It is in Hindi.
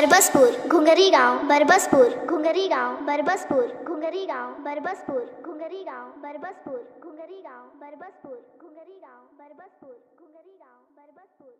बरबसपुर घुंगरी गाँव, बरबसपुर घुंगरी गाँव, बरबसपुर घुंगरी गाँव, बरबसपुर घुंगरी गाँव, बरबसपुर घुंगरी गाँव, बरबसपुर घुंगरी गाँव, बरबसपुर घुंगरी गाँव, बरबसपुर